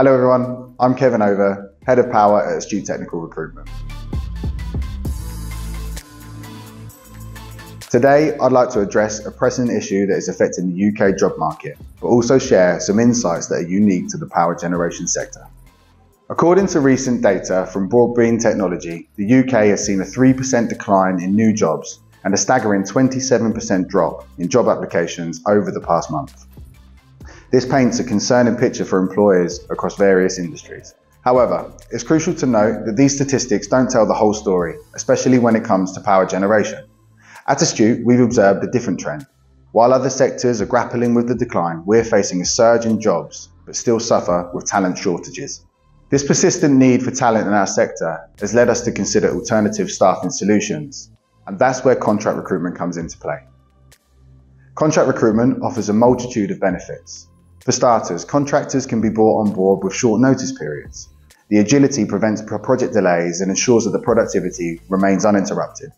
Hello everyone, I'm Kevin Over, Head of Power at Astute Technical Recruitment. Today, I'd like to address a pressing issue that is affecting the UK job market, but also share some insights that are unique to the power generation sector. According to recent data from Broadbean Technology, the UK has seen a 3% decline in new jobs and a staggering 27% drop in job applications over the past month. This paints a concerning picture for employers across various industries. However, it's crucial to note that these statistics don't tell the whole story, especially when it comes to power generation. At Astute, we've observed a different trend. While other sectors are grappling with the decline, we're facing a surge in jobs, but still suffer with talent shortages. This persistent need for talent in our sector has led us to consider alternative staffing solutions, and that's where contract recruitment comes into play. Contract recruitment offers a multitude of benefits. For starters, contractors can be brought on board with short notice periods. The agility prevents project delays and ensures that the productivity remains uninterrupted.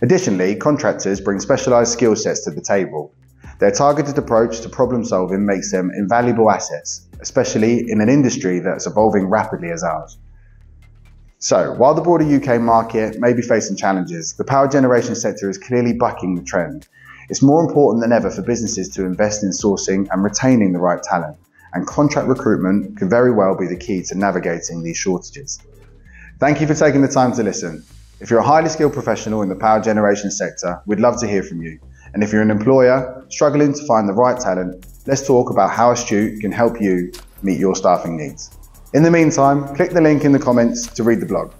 Additionally, contractors bring specialised skill sets to the table. Their targeted approach to problem solving makes them invaluable assets, especially in an industry that's evolving rapidly as ours. So, while the broader UK market may be facing challenges, the power generation sector is clearly bucking the trend. It's more important than ever for businesses to invest in sourcing and retaining the right talent, and contract recruitment can very well be the key to navigating these shortages. Thank you for taking the time to listen. If you're a highly skilled professional in the power generation sector, we'd love to hear from you. And if you're an employer struggling to find the right talent, let's talk about how Astute can help you meet your staffing needs. In the meantime, click the link in the comments to read the blog.